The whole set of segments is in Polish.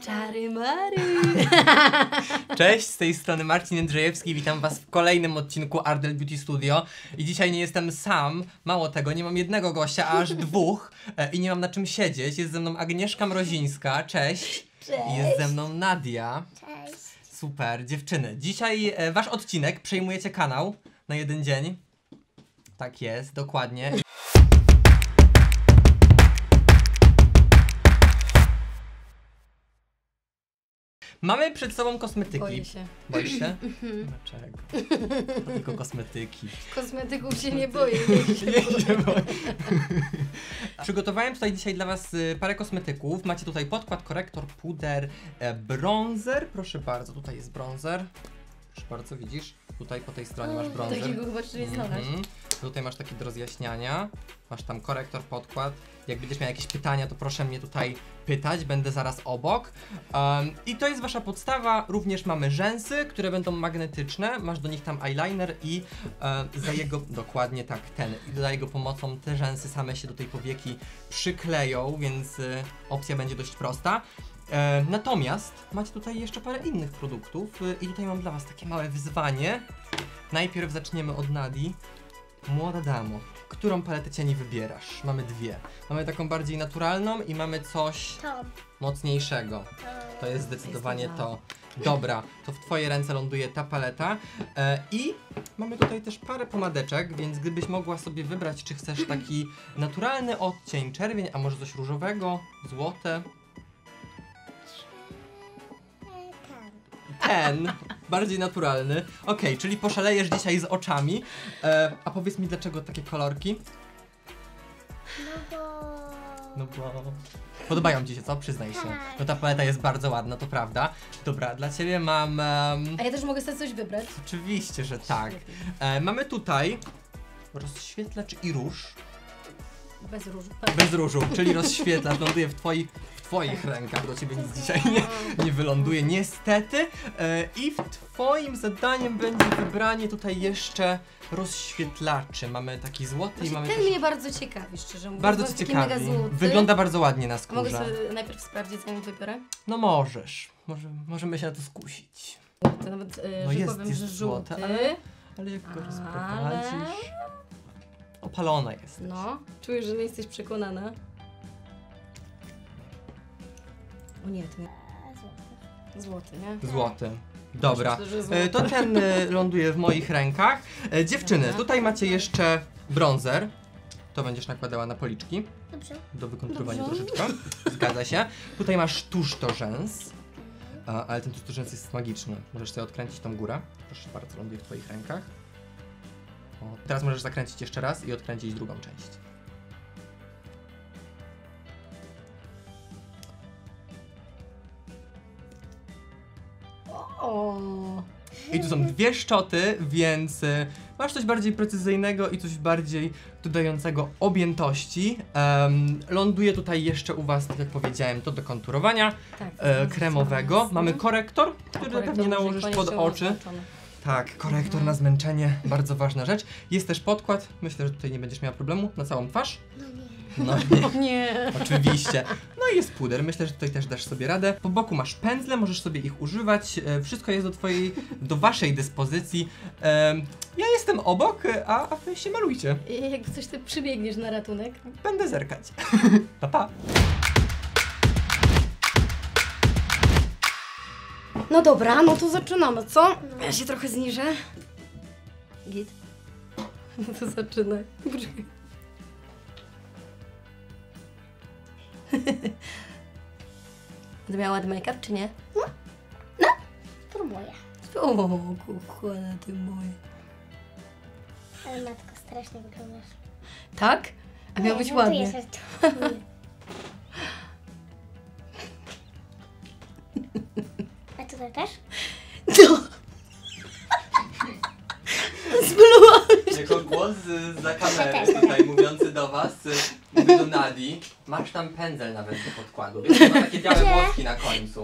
Czary Mary. Cześć, z tej strony Marcin Jędrzejewski, witam was w kolejnym odcinku Ardell Beauty Studio. I dzisiaj nie jestem sam, mało tego, nie mam jednego gościa, a aż dwóch. E, i nie mam na czym siedzieć, jest ze mną Agnieszka Mrozińska, cześć, i jest ze mną Nadia, Cześć. super, dziewczyny, dzisiaj e, wasz odcinek, przejmujecie kanał na jeden dzień, tak jest, dokładnie. Mamy przed sobą kosmetyki. Boję się. Boisz się? Dlaczego? To tylko kosmetyki. Kosmetyków się nie boję. jej się Nie boję. się boję. Przygotowałem tutaj dzisiaj dla Was y, parę kosmetyków. Macie tutaj podkład, korektor, puder, e, bronzer. Proszę bardzo, tutaj jest bronzer. Bardzo, widzisz? Tutaj po tej stronie masz bronzer. Takiego chyba jeszcze nie. Mhm. Tutaj masz taki do rozjaśniania. Masz tam korektor, podkład. Jak będziesz miał jakieś pytania, to proszę mnie tutaj pytać, będę zaraz obok. Um, I to jest wasza podstawa. Również mamy rzęsy, które będą magnetyczne. Masz do nich tam eyeliner i e, za jego, dokładnie tak, ten. I za jego pomocą te rzęsy same się do tej powieki przykleją, więc e, opcja będzie dość prosta. E, natomiast macie tutaj jeszcze parę innych produktów e, i tutaj mam dla was takie małe wyzwanie. Najpierw zaczniemy od Nadi. Młoda damo, którą paletę cieni wybierasz? Mamy dwie. Mamy taką bardziej naturalną i mamy coś To. mocniejszego. To jest zdecydowanie za. to. Dobra, to w Twoje ręce ląduje ta paleta. E, I mamy tutaj też parę pomadeczek, więc gdybyś mogła sobie wybrać, czy chcesz taki naturalny odcień czerwień, a może coś różowego, złote. Ten, bardziej naturalny. Okej, czyli poszalejesz dzisiaj z oczami. E, a powiedz mi, dlaczego takie kolorki? No bo... No bo... Podobają Ci się, co? Przyznaj się. Tak. No ta paleta jest bardzo ładna, to prawda. Dobra, dla Ciebie mam... em, A ja też mogę sobie coś wybrać? oczywiście, że tak. E, mamy tutaj rozświetlacz i róż. Bez różu. Bez różu, czyli rozświetlacz ląduje w twoich, twoich rękach. Do ciebie nic dzisiaj nie, nie wyląduje, niestety. E, I w twoim zadaniem będzie wybranie tutaj jeszcze rozświetlaczy. Mamy taki złoty i Właśnie mamy ten też... mnie bardzo ciekawi, szczerze mówiąc. Bardzo cię taki mega ciekawi. złoty. Wygląda bardzo ładnie na mogę skórze. sobie najpierw sprawdzić, ja wybiorę? No możesz. Może, możemy się na to skusić. To nawet, e, No że jest powiem, że złote, żółty. ale- Ale jak go Ale- rozprowadzisz... Opalona jest. No, czuję, że nie jesteś przekonana. O nie, to nie. Złoty, nie? Złoty. Dobra. Myślę, że E. To ten e, ląduje w moich rękach. E, Dziewczyny, Dobra. tutaj macie jeszcze bronzer. To będziesz nakładała na policzki Dobrze. do wykonturowania Dobrze. troszeczkę. Zgadza się. Tutaj masz tusz do rzęs. A, ale ten tusz do rzęs jest magiczny. Możesz sobie odkręcić tą górę. Proszę bardzo, ląduje w twoich rękach. O, teraz możesz zakręcić jeszcze raz i odkręcić drugą część. O. I tu są dwie szczoty, więc y, masz coś bardziej precyzyjnego i coś bardziej dodającego objętości. Em, ląduje tutaj jeszcze u Was, tak jak powiedziałem, to do konturowania Tak. e, kremowego. Mamy korektor, który Korektor pewnie nałożysz pod oczy. Tak, korektor Mhm. na zmęczenie, bardzo ważna rzecz. Jest też podkład, myślę, że tutaj nie będziesz miała problemu, na całą twarz. No nie. No nie. Nie. Oczywiście. No i jest puder, myślę, że tutaj też dasz sobie radę. Po boku masz pędzle, możesz sobie ich używać. E, Wszystko jest do twojej, do waszej dyspozycji. Ja jestem obok, a, wy się malujcie. Jak coś ty przybiegniesz na ratunek. Będę zerkać. pa, pa. No dobra, no to zaczynamy, co? Ja się trochę zniżę. Git. No to zaczynaj. Poczekaj. Miała ładny make-up, czy nie? Próbuję. O, kochana ty moje. Ale matko, strasznie wyglądasz. Tak? A miał być żartuję. A tutaj też? No. Splułaś. Jako głos z, za kamery tutaj mówiący do was, mówię do Nadi. Masz tam pędzel nawet do podkładu, wiesz, ma takie białe włoski na końcu.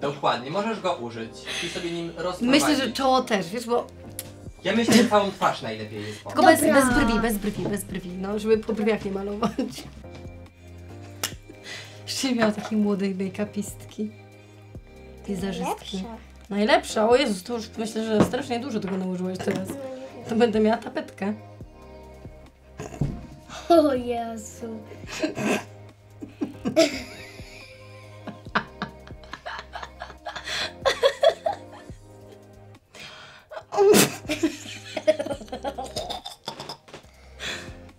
Dokładnie, możesz go użyć i sobie nim rozprowadzić. Myślę, że czoło też, wiesz, bo Ja myślę, że całą twarz najlepiej jest tylko bez, Dobra. bez brwi, bez brwi, bez brwi, no, żeby po brwiach nie malować. Jeszcze miała takiej młodej make-upistki. Wizerzystki. Lepsza. Najlepsza. O Jezus, to już myślę, że strasznie dużo tego nałożyłeś teraz. No. To będę miała tapetkę. O Jezu.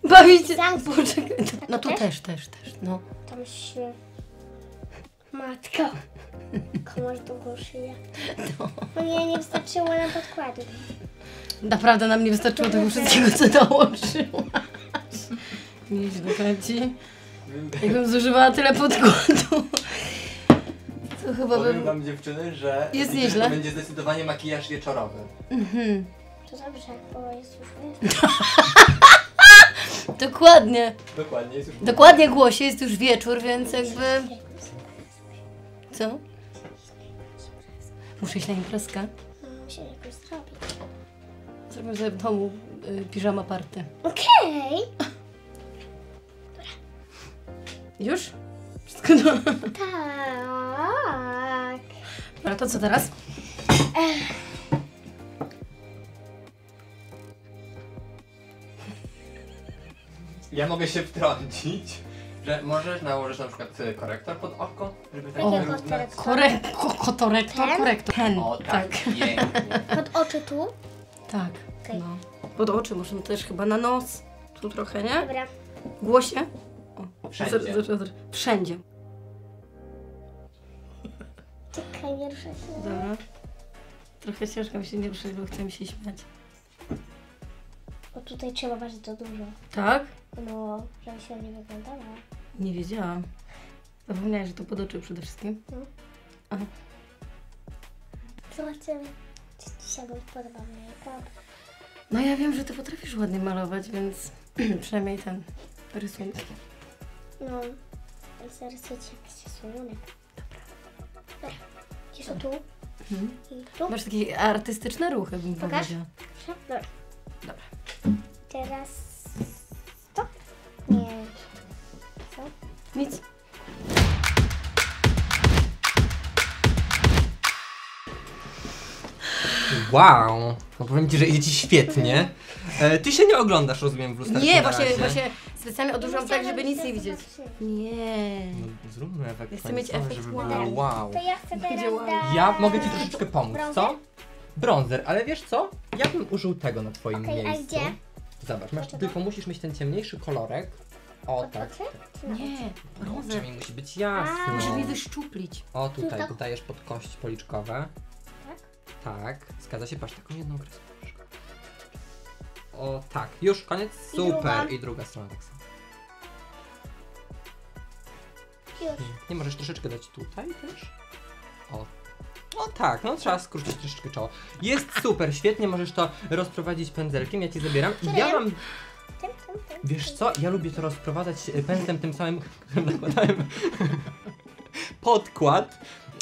Bawicie? Zamknij. Poczekaj. No tu też? też, też, też. No. Tam się... Matka. Komuś długą szyję. No nie, nie wystarczyło nam podkładu. Naprawdę nam nie wystarczyło tego wszystkiego, co nałożyłaś. Nieźle, Kaci. Jakbym zużywała tyle podkładu. To chyba Powiem bym... wam dziewczyny, że Jest nieźle. to będzie zdecydowanie makijaż wieczorowy. Mhm. To dobrze, bo jest już wieczór. Dokładnie. Dokładnie, jest już Dokładnie głosie, jest już wieczór, więc jakby... Co? Muszę iść na imprezkę. No, muszę jakoś zrobić. Zrobimy sobie w domu y, piżama party. Okej. Już? Wszystko do... Tak. Ale to co teraz? Ja mogę się wtrącić, że możesz nałożyć na przykład y, korektor pod oko, żeby tak O. wyrównać. korektor? Korek... ko- Kotorektor, Ten? korektor. Ten. O, tak, Tak. pięknie. Pod oczy tu. Tak. Okej. No. Pod oczy, może też chyba na nos. Tu trochę, nie? Dobra. Głosie? Wszędzie. Z- z- z- Wszędzie. Czekaj, nie ruszę się. Dobra. Trochę ciężko mi się nie ruszyć, bo chcę mi się śmiać. Bo tutaj trzeba bardzo dużo. Tak? No, żeby się nie wyglądała. Nie wiedziałam. Zapomniałam, że to pod oczy przede wszystkim. Zobaczymy, czy Ci się podoba make-up. No ja wiem, że ty potrafisz ładnie malować, więc przynajmniej ten rysunek. No, zarysuję Ci jakiś rysunek. Dobra. O tu Mhm. i tu. Masz takie artystyczne ruchy, bym Pokaż. powiedziała. Dobra. Dobra. Teraz to? Nie. Co? Nic. Wow, no powiem ci, że idzie ci świetnie. E, ty się nie oglądasz, rozumiem, w lusterku Nie, na właśnie, razie. właśnie specjalnie odłożyłam tak, żeby nic nie widzieć. Nie. No, zróbmy efekt Ja chcę mieć końcowy, efekt żeby wow. było wow. To ja chcę teraz Będzie dać... Ja mogę ci troszeczkę pomóc, Brązer? co? Bronzer, ale wiesz co? Ja bym użył tego na twoim Okej, a miejscu. gdzie? Zobacz, masz, tylko musisz mieć ten ciemniejszy kolorek. O tak. oczy? Czy na oczy? Nie, brązer. Oczy mi musi być. Musisz mi wyszczuplić. O tutaj, Tutaj? dodajesz pod kości policzkowe. Tak? Zgadza się, patrz, taką jedną kreskę. O tak, już, koniec, I super. druga. I druga strona tak samo. Już. Nie możesz troszeczkę dać tutaj też? O. No tak, no trzeba skrócić troszeczkę czoło. Jest super, świetnie, możesz to rozprowadzić pędzelkiem, ja ci zabieram. I ja mam, Tym, tym, tym. wiesz co, ja lubię to rozprowadzać e, pędzlem tym samym, którym nakładałem podkład,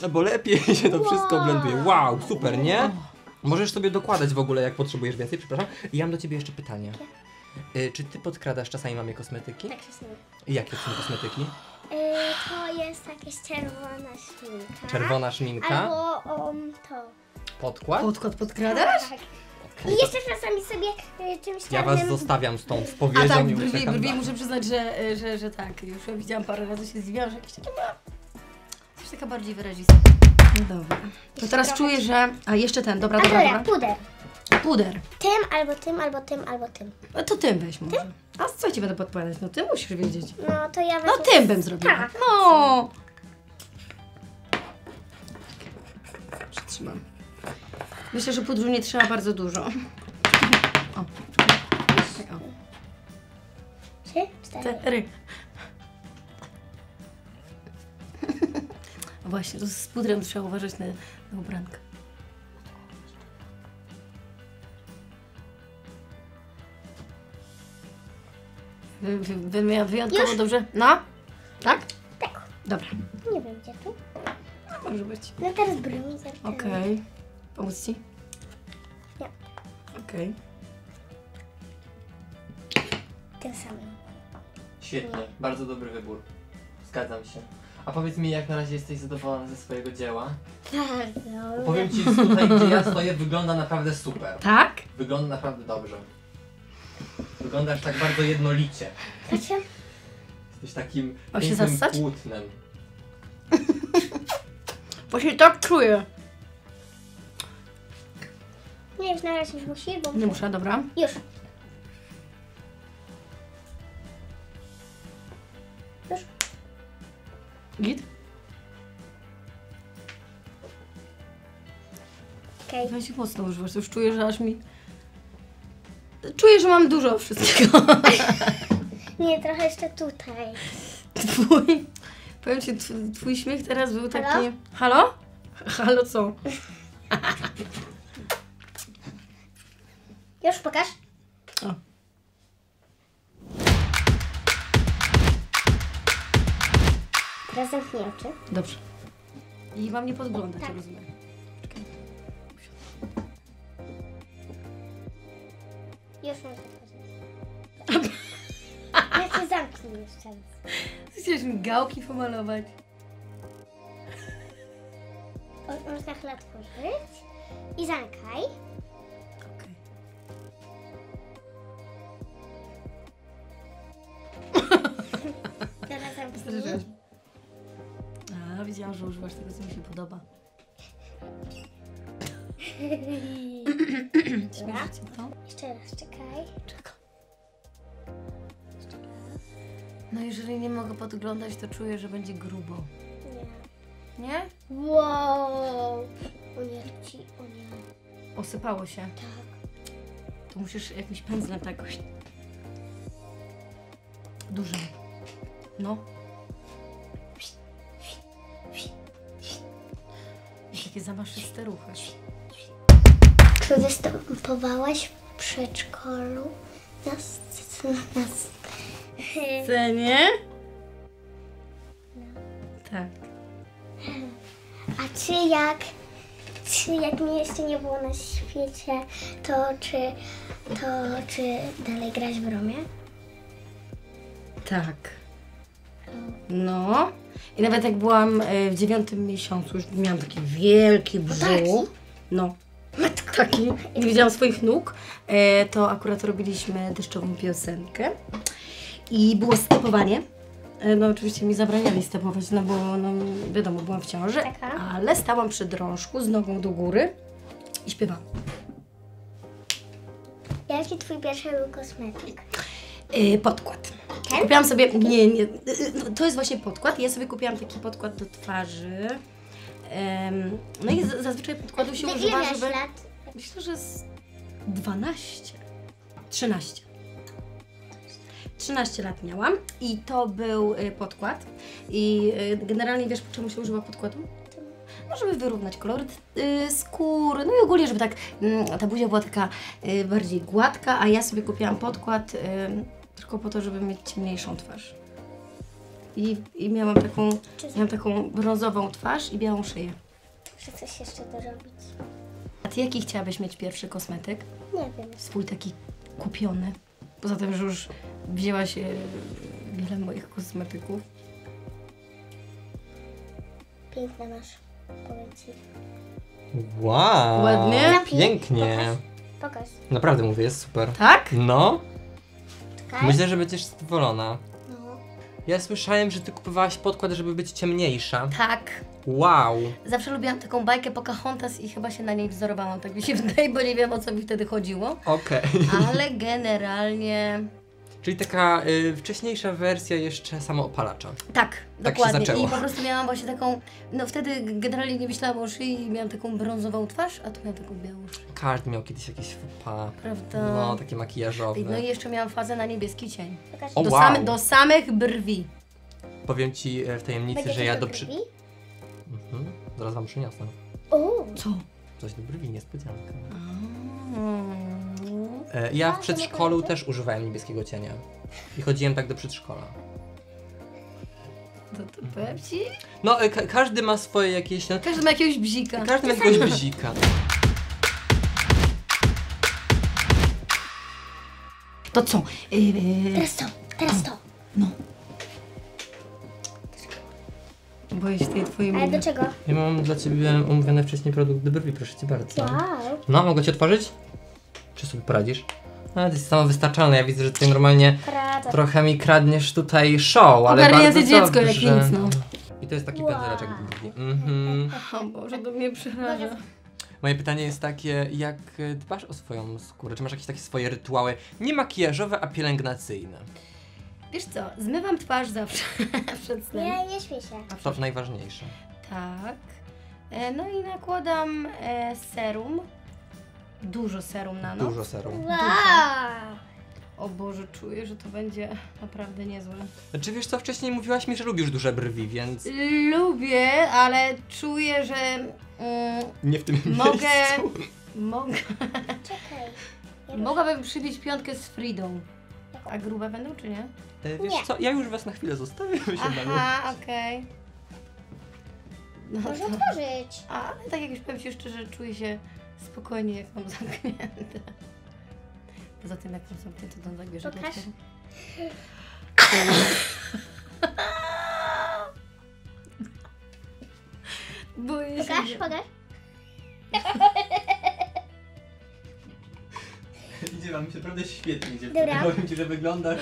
bo lepiej się to wszystko blenduje. Wow, super, nie? Możesz sobie dokładać w ogóle, jak potrzebujesz więcej, przepraszam. I ja mam do ciebie jeszcze pytanie. Y, Czy ty podkradasz czasami mamie kosmetyki? Tak się śmieję. I Jakie są kosmetyki? Yy, to jest jakaś czerwona śminka. Czerwona szminka, Albo um, to. podkład. Podkład podkradasz? Tak. Okej, I jeszcze czasami sobie yy, czymś Ja czarnym... was zostawiam z tą A spowiedzią tak, i brwi, uciekam brwi dalej. muszę przyznać, że, e, że, że tak. Już ja widziałam parę razy, się zdziwiłam, że jakieś takie ma... Coś taka bardziej wyrazista. No dobra. To Jeszcze teraz trochę. czuję, że... A jeszcze ten, dobra, A dobra, dobra, dobra. puder. Puder. Tym, albo tym, albo tym, albo tym. No to tym weź może. A co ci będę podpowiadać? No ty musisz wiedzieć. No to ja No wezmę... tym bym zrobiła. Tak. No. Przytrzymam. Myślę, że pudru nie trzeba bardzo dużo. O, o. Trzy, cztery. Cztery. Właśnie, to z pudrem trzeba uważać na, na ubrankę. Wy, wy, wy, wyjątkowo Już? dobrze? No? Tak? Tak. Dobra, Nie wiem gdzie tu. może być. No teraz bronzer. Okej. Pomóc Ci? Nie. Okej. Tym samym. Świetnie, bardzo dobry wybór. Zgadzam się. A powiedz mi, jak na razie jesteś zadowolona ze swojego dzieła? Bardzo. Powiem ci, tutaj gdzie ja stoję wygląda naprawdę super. Tak? Wygląda naprawdę dobrze. Wyglądasz tak bardzo jednolicie. Wiecie? Jesteś takim Mam się pięknym zassać? płótnem. Właśnie tak czuję. Nie, już na razie nie musi, bo... Nie muszę, dobra. Już. Już. Git? Okej. Weź ich mocno używasz, już czuję, że aż mi... Czuję, że mam dużo wszystkiego. Nie, trochę jeszcze tutaj. Twój... Powiem ci, tw- twój śmiech teraz był taki... Halo? Halo? Halo co? Już pokaż. O. Teraz zamknij oczy. Dobrze. I mam nie podglądać, Tak. rozumiem. Już możesz otworzyć. Ja cię zamknij jeszcze raz. Chcesz mi gałki pomalować? O, Można chwilę otworzyć. I zamkaj. Okej. Teraz zamknij. Zdarzyłaś. A, widziałam, że używasz tego, co mi się podoba. Śmieszy cię to? Jeszcze raz, czekaj. Czekam. No jeżeli nie mogę podglądać, to czuję, że będzie grubo. Nie. Nie? Wow. O nie, ci, o nie. Osypało się. Tak. To musisz jakimś pędzlem tak... Dużym. No. Takie zamaszyste ruchy. Czy występowałaś w przedszkolu? Nas, nas. Scenie? Tak. A czy jak, czy jak mnie jeszcze nie było na świecie, to czy, to czy dalej grać w Romie? Tak. No. I nawet jak byłam e, w dziewiątym miesiącu, już miałam taki wielki brzuch. No. Taki. Nie widziałam swoich nóg. E, to akurat robiliśmy deszczową piosenkę. I było stepowanie. E, No oczywiście mi zabraniali stepować, no bo no, wiadomo, byłam w ciąży. Taka. Ale stałam przy drążku z nogą do góry i śpiewałam. Jaki twój pierwszy był kosmetyk? Yy, podkład. Ten? Kupiłam sobie, nie, nie, yy, to jest właśnie podkład. Ja sobie kupiłam taki podkład do twarzy. No i z- zazwyczaj podkładu się Ile używa, miałeś żeby... lat? Myślę, że z 12. 13. 13 lat miałam i to był y, podkład. I y, generalnie wiesz, czemu się używa podkładu? Żeby wyrównać koloryt y, skóry, no i ogólnie, żeby tak mm, ta buzia była taka y, bardziej gładka, a ja sobie kupiłam podkład y, tylko po to, żeby mieć ciemniejszą twarz. I, I miałam taką, miałam taką brązową twarz i białą szyję. Muszę coś jeszcze dorobić. A ty jaki chciałabyś mieć pierwszy kosmetyk? Nie wiem. Swój taki kupiony. Poza tym, że już wzięłaś wiele moich kosmetyków. Piękne masz. Wow! Ładnie? Pięknie. Pokaż. Pokaż. Naprawdę mówię, jest super. Tak? No, Czekaj. myślę, że będziesz zadowolona. No. Ja słyszałem, że ty kupowałaś podkład, żeby być ciemniejsza. Tak. Wow! Zawsze lubiłam taką bajkę Pocahontas i chyba się na niej wzorowałam, tak mi się wydaje, bo nie wiem o co mi wtedy chodziło. Okej. Ale generalnie Czyli taka y, wcześniejsza wersja jeszcze samoopalacza. tak, Tak się dokładnie. zaczęło. I po prostu miałam właśnie taką, no wtedy generalnie nie myślałam o szyi i miałam taką brązową twarz, a tu miałam taką białą szyję, Każdy miał kiedyś jakieś faux pas. prawda? No, takie makijażowe. No i jeszcze miałam fazę na niebieski cień. Pokaż. Do, wow. same, do samych brwi. Powiem ci e, w tajemnicy, Będzie że ja do do przy... brwi? Mhm. Zaraz wam przyniosę. O, Co? Coś do brwi, niespodzianka. Mm. E, ja w przedszkolu też używałem niebieskiego cienia. I chodziłem tak do przedszkola. To, to powiem ci? No, e, ka każdy ma swoje jakieś... No, Każdy ma jakiegoś bzika. każdy ma jakiegoś bzika. To co? Yy, teraz to, teraz to. no. Boję się tej twojej Ale do czego? Ja mam dla ciebie umówiony wcześniej produkt do brwi, proszę cię bardzo. Wow. No, mogę ci otworzyć? Czy sobie poradzisz? A, ty jest samowystarczalny, ja widzę, że ty normalnie trochę mi kradniesz tutaj show, ale Ogarnięte bardzo dziecko jak dobrze. nic, no. I to jest taki Wow. pędzeleczek. Mhm. O Boże, to mnie przeraża. Moje pytanie jest takie, jak e, dbasz o swoją skórę? Czy masz jakieś takie swoje rytuały, nie makijażowe, a pielęgnacyjne? Wiesz co, zmywam twarz zawsze przed snem. Nie, nie śmiej się. To najważniejsze. Tak. E, No i nakładam e, serum. Dużo serum na noc. Dużo serum. Wow. O Boże, czuję, że to będzie naprawdę niezłe. Czy wiesz co, wcześniej mówiłaś mi, że lubisz duże brwi, więc Lubię, ale czuję, że mm, nie w tym mogę, miejscu. mogę, Czekaj. Ja mogłabym przybić piątkę z Fridą. A grube będą, czy nie? E, Wiesz Nie. co, ja już was na chwilę zostawię, my się. Aha, okej. No Może to, otworzyć. a, ale tak jak już powiem Ci szczerze, czuję się spokojnie, jak mam zamknięte. Poza tym, jak mam zamknięte, to on zabierze do Pokaż. Boję się. Pokaż, że- pokaż. Idzie wam się naprawdę świetnie, dziewczyny. Dobra. Powiem ci, że wyglądasz...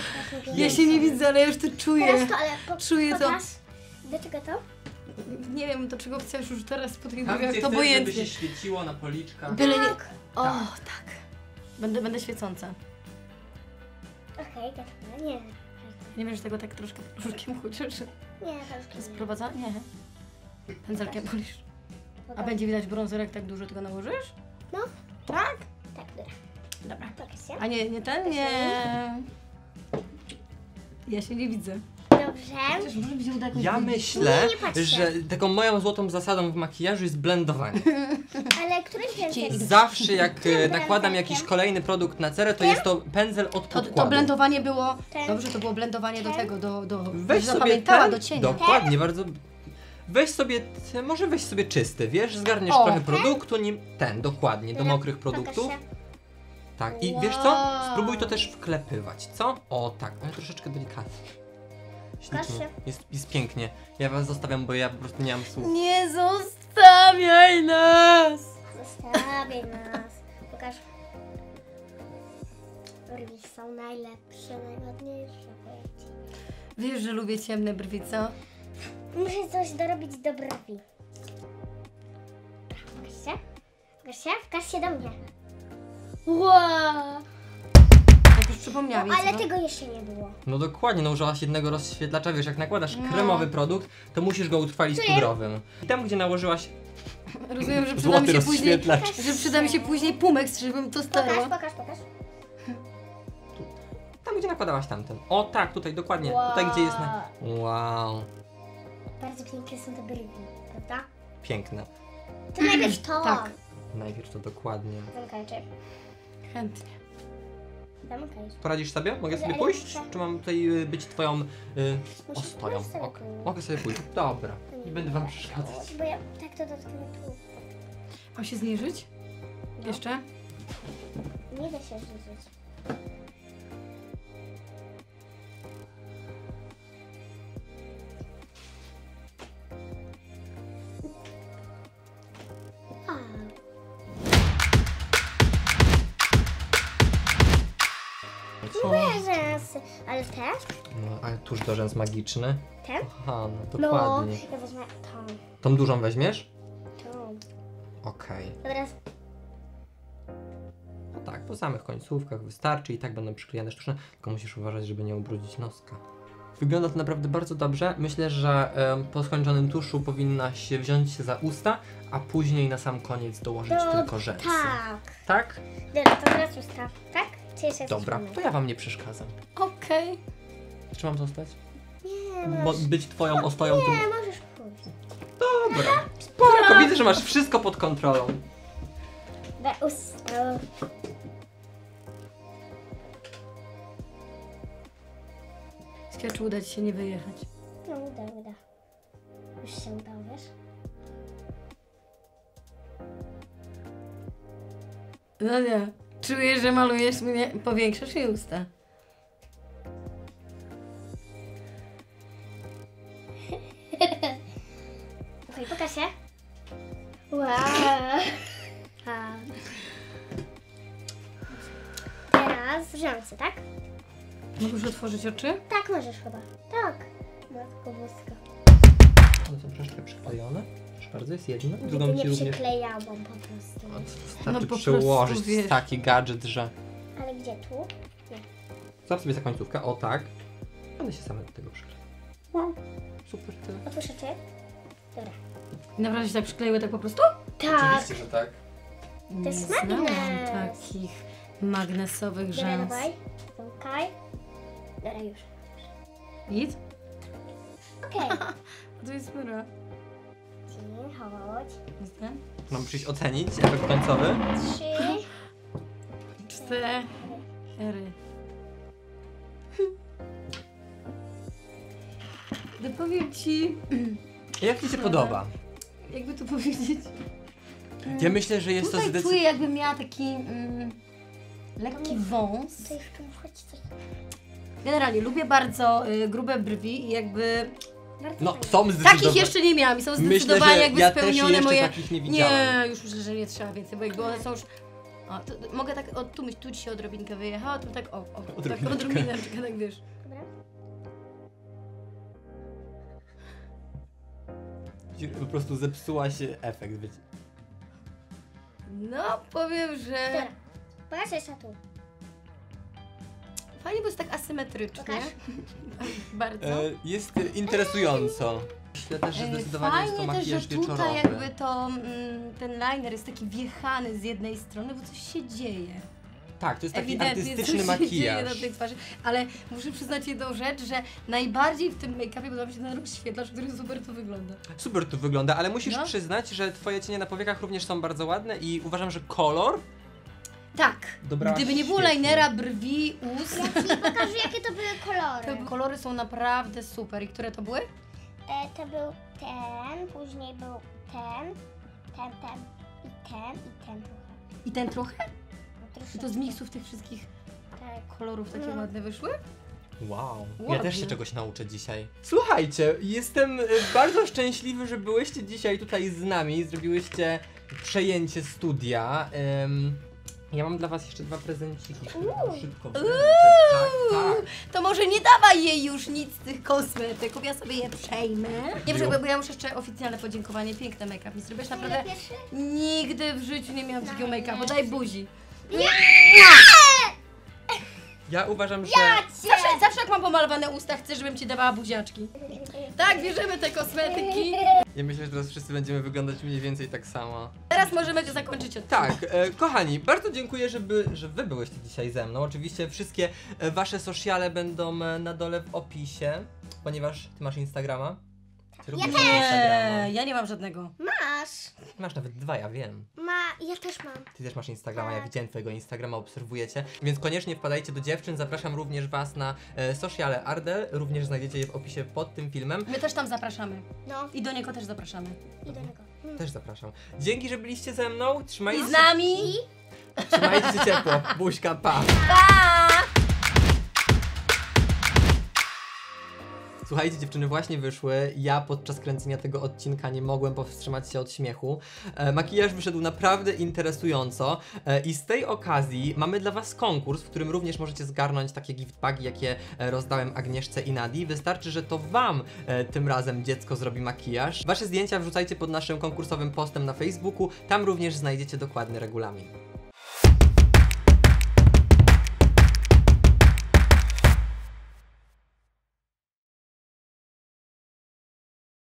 Ja się nie widzę, ale ja już to czuję. Teraz to, ale po, Czuję to. pokaż. Do czego to? Nie wiem, do czego chcesz już teraz po tych Tam, drzwiach, gdzie to chcesz, żeby obojętnie. się świeciło na policzkach. Byle nie... Tak. O, tak. Będę, będę świecąca. Okej, gotowe. Nie. Nie wiesz tego tak troszkę różkiem chociaż Nie, to sprowadza? Nie. Pędzelkiem polisz. A będzie widać brązer, jak tak dużo tego nałożysz? No. Tak? Tak, dobra. Dobra. Pokaż się. A nie, nie ten? Nie. Ja się nie widzę. Dobrze. Chociaż może mi się uda jakoś Ja myślę, Nie, nie patrzcie. że taką moją złotą zasadą w makijażu jest blendowanie. Ale któryś więcej? Zawsze jak e, nakładam jakiś kolejny produkt na cerę, to jest to pędzel od To, podkładu. to blendowanie było... Ten. Dobrze, to było blendowanie do tego, do... do Weź sobie zapamiętała ten, do cienia. Dokładnie, bardzo... Weź sobie, t- może weź sobie czysty, wiesz, zgarniesz O, trochę ten? produktu, nim, ten, dokładnie, do Dobra, mokrych pokaż produktów. się. Tak, i Wow. wiesz co? Spróbuj to też wklepywać, co? O tak, ale troszeczkę delikatnie. Ślicznie. Jest, jest pięknie. Ja was zostawiam, bo ja po prostu nie mam słów. Nie zostawiaj nas! Zostawię nas. Pokaż. Brwi są najlepsze, najładniejsze. Wiesz, że lubię ciemne brwi, co? Muszę coś dorobić do brwi. Pokaż się. Pokaż się. Pokaż się do mnie. Wow. Przypomniałam. No, ale co? tego jeszcze nie było. No dokładnie, no użyłaś jednego rozświetlacza, wiesz, jak nakładasz No. kremowy produkt, to musisz go utrwalić Który? pudrowym. I tam, gdzie nałożyłaś Rozumiem, że przyda mi złoty się później... Że przyda mi się później pumek, żebym to Pokaż, starła. pokaż, pokaż. Tam, gdzie nakładałaś tamten. O tak, tutaj, dokładnie. Tutaj, gdzie jest na... Wow, Bardzo piękne są te brwi, prawda? piękne. To najpierw to. Tak. Najpierw to dokładnie. Zamykajcie. Chętnie. Zamykajcie. Poradzisz sobie? Mogę sobie pójść? Czy mam tutaj y, być twoją y, ostoją? pójść sobie Ok. tu. Mogę sobie pójść. Dobra. Nie będę wam przeszkadzać. Bo ja tak to dotknę tu. Mam się zniżyć? No. Jeszcze? Nie da się rzucić. Ale tuż do rzęs magiczny. Ten? Aha, no No, dokładnie. ja wezmę tą. Tą dużą weźmiesz? Tą. Okej. Teraz No tak, po samych końcówkach wystarczy i tak będą przyklejane sztuczne, tylko musisz uważać, żeby nie ubrudzić noska. Wygląda to naprawdę bardzo dobrze. Myślę, że em, po skończonym tuszu powinnaś się wziąć się za usta, a później na sam koniec dołożyć No, tylko rzęsy. tak. Tak? Dobra, to teraz ustaw, tak? Czy jeszcze Dobra, to ja wam nie przeszkadzam. Okej. Czy mam zostać? Nie, Bo możesz, być twoją ostoją tym... nie, możesz pójść. Dobra, spoko, widzę, że masz wszystko pod kontrolą. Dobra. Ciekawe, czy uda Ci się nie wyjechać. No, uda, uda. Już się udało, wiesz? Nadia, czuję, że malujesz mnie, powiększasz mi usta. Teraz rzęsy, tak? Mogę już otworzyć oczy? Tak możesz chyba. Tak. Matko boska. One są troszeczkę przyklejone. Proszę bardzo, jest jedna. Drugą nie ci również. przyklejałam po prostu. O, to Wystarczy No po prostu, przyłożyć wiesz. taki gadżet, że... Ale gdzie tu? Złap sobie za końcówkę, o tak. One się same do tego przykleją. Wow, super tyle. Otwórz oczy. Dobra. Naprawdę się tak przykleiły tak po prostu? Tak. że tak. Nie jest znałam magnes. takich magnesowych Dobra, rzęs. dawaj. Zamkaj. Dobra, już. Git? Okej. To jest mura. Dzień, chodź. Mam przyjść ocenić efekt końcowy. Trzy. Cztery. No powiem ci, Jak ci się podoba? jakby to powiedzieć. Ja myślę, że jest to Tutaj zdecydowanie... czuję jakbym miała taki mm, lekki wąs. To jeszcze wchodzi coś. Generalnie lubię bardzo y, grube brwi i jakby No, są zdecydowanie... takich jeszcze nie miałam i są Myślę, zdecydowanie że jakby ja spełnione moje... takich nie widziałem. Nie, już myślę, że nie trzeba więcej, bo jakby one są już... O, to, to mogę tak, o, tu, myśl, tu ci się odrobinkę wyjechało, tu tak, o, o, tak Odrobineczkę. odrobineczkę, tak wiesz. Po prostu zepsuła się efekt, wiecie. No, powiem, że Dobra. Pokaż jeszcze tu. fajnie, bo jest tak asymetrycznie. Pokaż. Bardzo. E, jest interesująco. Myślę też, że E, zdecydowanie jest to Fajnie też, makijaż że tutaj jakby to, mm, ten liner jest taki wjechany z jednej strony, bo coś się dzieje. Tak, to jest taki Ewidentnie artystyczny dzieje na makijaż. tej twarzy, ale muszę przyznać jedną rzecz, że najbardziej w tym make-upie podoba mi się ten rozświetlacz, który super tu wygląda. Super to wygląda, ale musisz No. przyznać, że twoje cienie na powiekach również są bardzo ładne i uważam, że kolor Tak, Dobrałaś gdyby nie było świetnie. linera, brwi, ust, Ja ci pokażę, jakie to były to kolory. kolory są naprawdę super. I które to były? E, to był ten, później był ten, ten, ten i ten, i ten trochę. I ten trochę? No, I troszeczkę. to z miksów tych wszystkich Tak. kolorów takie No. ładne wyszły? Wow. Ja też się czegoś nauczę dzisiaj. Słuchajcie, jestem e, bardzo szczęśliwy, że byłyście dzisiaj tutaj z nami, zrobiłyście przejęcie studia. Em, ja mam dla was jeszcze dwa prezenciki, które szybko wręczę. Tak, tak. To może nie dawaj jej już nic z tych kosmetyków, ja sobie je przejmę. Nie, Było. bo bo ja muszę jeszcze oficjalne podziękowanie, piękny make-up mi zrobisz, naprawdę Ile pierwszy? nigdy w życiu nie miałam takiego make-upu, daj buzi. Ja uważam, że... Zawsze, zawsze jak mam pomalowane usta, chcę, żebym ci dawała buziaczki. Tak, bierzemy te kosmetyki. Ja myślę, że teraz wszyscy będziemy wyglądać mniej więcej tak samo. Teraz możemy zakończyć odcinek. Tak, e, kochani, bardzo dziękuję, żeby, że wy byłyście dzisiaj ze mną. Oczywiście wszystkie e, wasze sociale będą e, na dole w opisie, ponieważ ty masz Instagrama. Ty Instagrama. Nie, ja nie mam żadnego. Masz. Masz nawet dwa, ja wiem. Ma, ja też mam. Ty też masz Instagrama, ja Tak. widziałem twojego Instagrama, obserwujecie. Więc koniecznie wpadajcie do dziewczyn, zapraszam również was na e, sociale Ardel, również znajdziecie je w opisie pod tym filmem. My też tam zapraszamy. No, I do niego też zapraszamy. i do niego. Mm. Też zapraszam. Dzięki, że byliście ze mną, trzymajcie, I z nami. Trzymajcie się ciepło. Buźka, pa! Pa! Słuchajcie, dziewczyny właśnie wyszły. Ja podczas kręcenia tego odcinka nie mogłem powstrzymać się od śmiechu. E, makijaż wyszedł naprawdę interesująco. E, I z tej okazji mamy dla Was konkurs, w którym również możecie zgarnąć takie giftbagi, jakie e, rozdałem Agnieszce i Nadi. Wystarczy, że to Wam e, tym razem dziecko zrobi makijaż. Wasze zdjęcia wrzucajcie pod naszym konkursowym postem na Facebooku. Tam również znajdziecie dokładny regulamin.